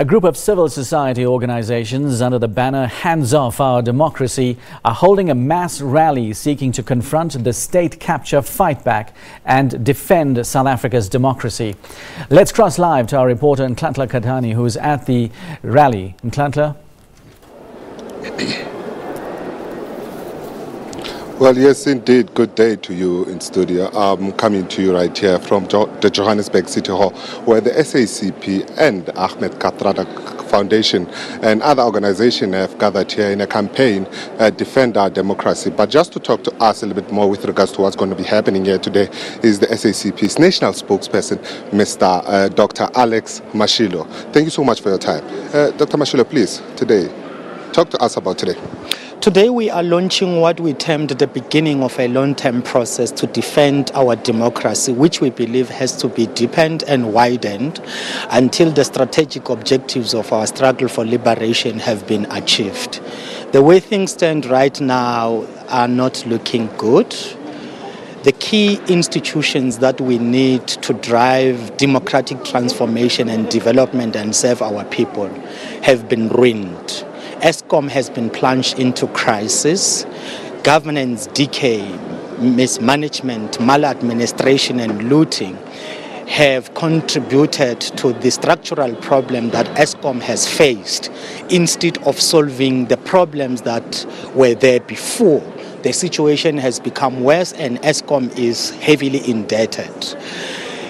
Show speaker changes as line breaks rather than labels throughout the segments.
A group of civil society organizations under the banner Hands Off Our Democracy are holding a mass rally seeking to confront the state capture fight back and defend South Africa's democracy. Let's cross live to our reporter Nhlanhla Kgatlane who is at the rally. Nhlanhla?
Well, yes, indeed. Good day to you in studio. I'm coming to you right here from jo the Johannesburg City Hall, where the SACP and Ahmed Kathrada Foundation and other organizations have gathered here in a campaign uh, Defend Our Democracy. But just to talk to us a little bit more with regards to what's going to be happening here today is the SACP's national spokesperson, Mr. Uh, Dr. Alex Mashilo. Thank you so much for your time. Uh, Dr. Mashilo, please, today, talk to us about today.
Today we are launching what we termed the beginning of a long-term process to defend our democracy, which we believe has to be deepened and widened until the strategic objectives of our struggle for liberation have been achieved. The way things stand right now are not looking good. The key institutions that we need to drive democratic transformation and development and serve our people have been ruined. Eskom has been plunged into crisis, governance decay, mismanagement, maladministration, and looting have contributed to the structural problem that Eskom has faced instead of solving the problems that were there before. The situation has become worse and Eskom is heavily indebted.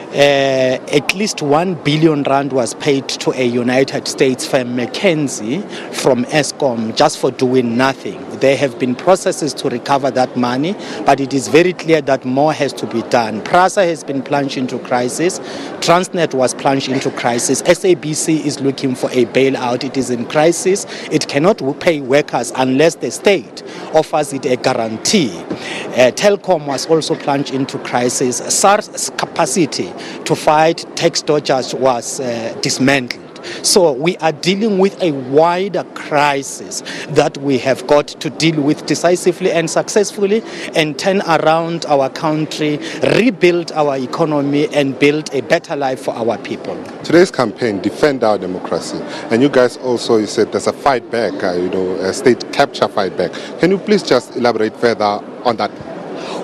Uh, at least 1 billion rand was paid to a United States firm, McKinsey, from Eskom just for doing nothing. There have been processes to recover that money, but it is very clear that more has to be done. PRASA has been plunged into crisis. Transnet was plunged into crisis. SABC is looking for a bailout. It is in crisis. It cannot pay workers unless the state offers it a guarantee. Uh, Telkom was also plunged into crisis. SARS capacity to fight tax dodgers was uh, dismantled. So we are dealing with a wider crisis that we have got to deal with decisively and successfully and turn around our country, rebuild our economy and build a better life for our people.
Today's campaign, Defend Our Democracy, and you guys also, you said there's a fight back, uh, you know, a state capture fight back. Can you please just elaborate further on that?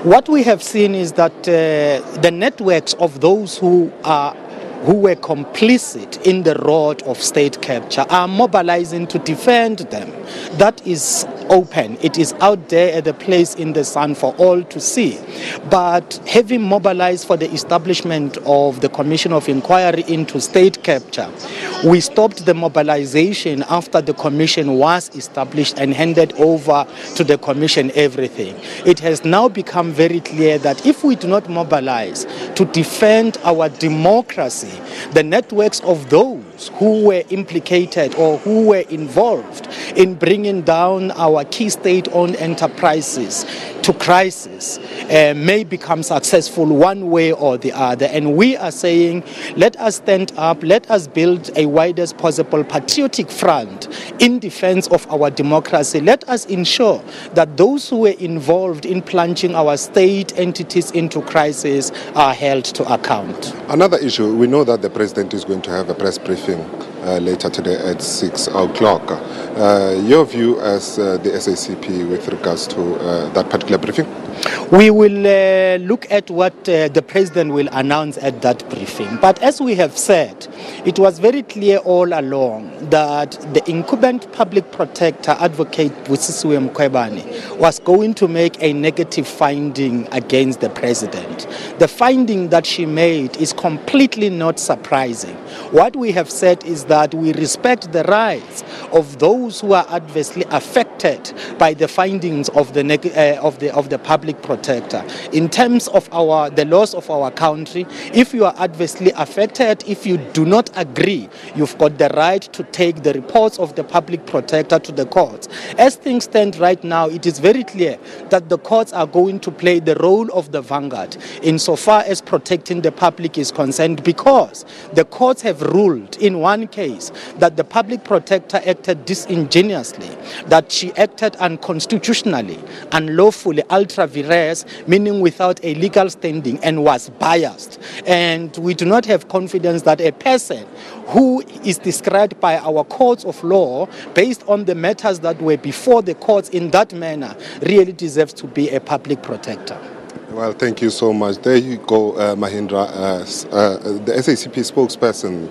What we have seen is that uh, the networks of those who are who were complicit in the road of state capture are mobilizing to defend them. That is open. It is out there at the place in the sun for all to see. But having mobilized for the establishment of the Commission of Inquiry into state capture, we stopped the mobilization after the commission was established and handed over to the commission everything. It has now become very clear that if we do not mobilize to defend our democracy, the networks of those who were implicated or who were involved in bringing down our key state owned enterprises to crisis uh, may become successful one way or the other. And we are saying, let us stand up, let us build a widest possible patriotic front in defense of our democracy. Let us ensure that those who were involved in plunging our state entities into crisis are held to account.
Another issue, we know that the president is going to have a press briefing uh, later today at 6 o'clock. Uh, your view as uh, the SACP with regards to uh, that particular briefing?
We will uh, look at what the president will announce at that briefing. But as we have said, it was very clear all along that the incumbent public protector, Advocate Busisiwe Mkhwebane, was going to make a negative finding against the president. The finding that she made is completely not surprising. What we have said is that we respect the rights of those who are adversely affected by the findings of the, uh, of the, of the public protector. In terms of our, the laws of our country, if you are adversely affected, if you do not agree, you've got the right to take the reports of the public protector to the courts. As things stand right now, it is very clear that the courts are going to play the role of the vanguard insofar as protecting the public is concerned because the courts have ruled in one case that the public protector acted disingenuously, that she acted unconstitutionally, unlawfully, ultra vires, meaning without a legal standing, and was biased. And we do not have confidence that a person person who is described by our courts of law based on the matters that were before the courts in that manner really deserves to be a public protector.
Well, thank you so much. There you go, uh, Mahindra, uh, uh, the SACP spokesperson.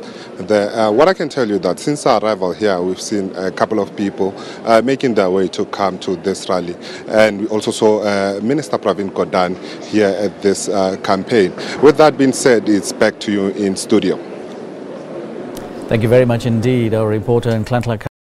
Uh, what I can tell you that since our arrival here, we've seen a couple of people uh, making their way to come to this rally. And we also saw uh, Minister Pravin Gordhan here at this campaign. With that being said, it's back to you in studio.
Thank you very much indeed, our reporter Nhlanhla.